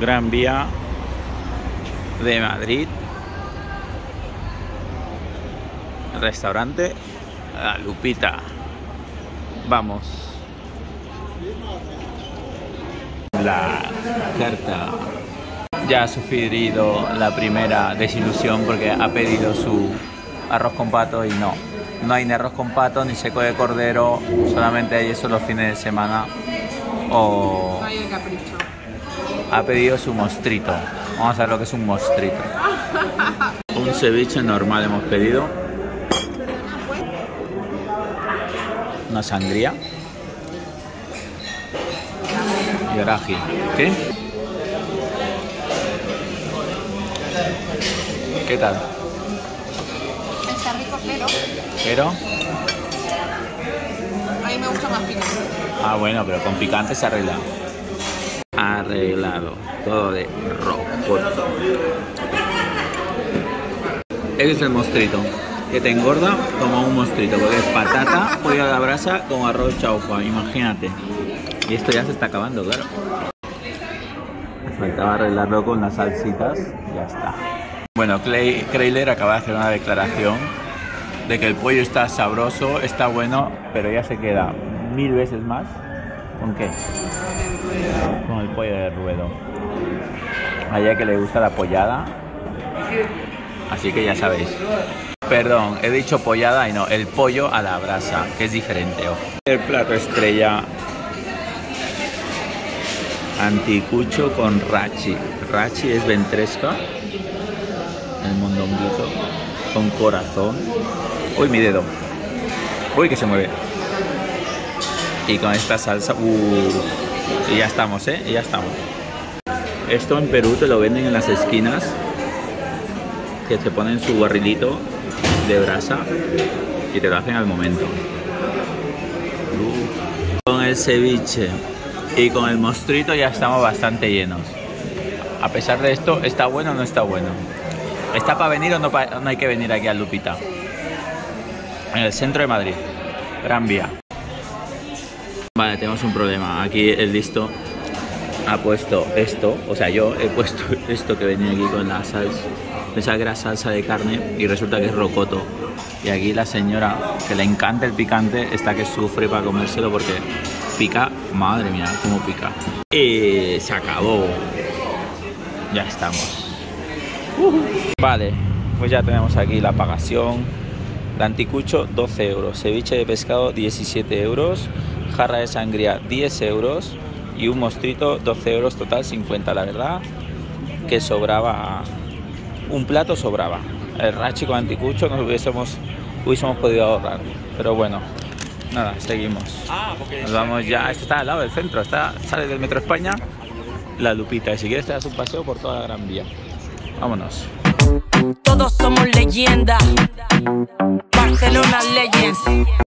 Gran Vía de Madrid. Restaurante La Lupita. Vamos. La carta. Ya ha sufrido la primera desilusión porque ha pedido su arroz con pato y no. No hay ni arroz con pato ni seco de cordero, solamente hay eso los fines de semana. O Ay, el capricho. Ha pedido su mostrito. Vamos a ver lo que es un mostrito. Un ceviche normal hemos pedido. Una sangría. Y oraji. ¿Qué? ¿Qué tal? Está rico, pero ¿Pero? a mí me gusta más picante. Ah, bueno, pero con picante se arregla. Arreglado. Todo de rocoto. Ese es el mostrito. Que te engorda como un mostrito. Porque es patata, pollo a la brasa con arroz chaufa. Imagínate. Y esto ya se está acabando, claro. Faltaba arreglarlo con las salsitas. Ya está. Bueno, Clay, Crayler acaba de hacer una declaración de que el pollo está sabroso, está bueno, pero ya se queda mil veces más. ¿Con qué? Con el pollo de ruedo. A que le gusta la pollada. Así que ya sabéis. Perdón, he dicho pollada y no, el pollo a la brasa, que es diferente. El plato estrella anticucho con rachi. Rachi es ventresca, el mondonguito, con corazón. Uy, mi dedo. Uy, que se mueve. Y con esta salsa, y ya estamos, ¿eh? Y ya estamos. Esto en Perú te lo venden en las esquinas, que te ponen su barrilito de brasa y te lo hacen al momento. Con el ceviche y con el mostrito ya estamos bastante llenos. A pesar de esto, ¿está bueno o no está bueno? ¿Está para venir o no, no hay que venir aquí a Lupita? En el centro de Madrid, Gran Vía. Vale, tenemos un problema. Aquí el listo ha puesto esto, o sea, yo he puesto esto que venía aquí con la salsa. Pensaba que era salsa de carne y resulta que es rocoto. Y aquí la señora, que le encanta el picante, está que sufre para comérselo porque pica, madre mía, cómo pica. Y se acabó. Ya estamos. Vale, pues ya tenemos aquí la pagación. El anticucho 12 euros, ceviche de pescado 17 euros, jarra de sangría 10 euros y un mostrito 12 euros total 50. La verdad que sobraba, un plato sobraba. El rachi con anticucho nos hubiésemos, hubiésemos podido ahorrar. Pero bueno, nada, seguimos. Nos vamos ya, esto está al lado del centro, está, sale del Metro España, la Lupita. Y si quieres te das un paseo por toda la Gran Vía. Vámonos. Todos somos leyendas. Barcelona Legends.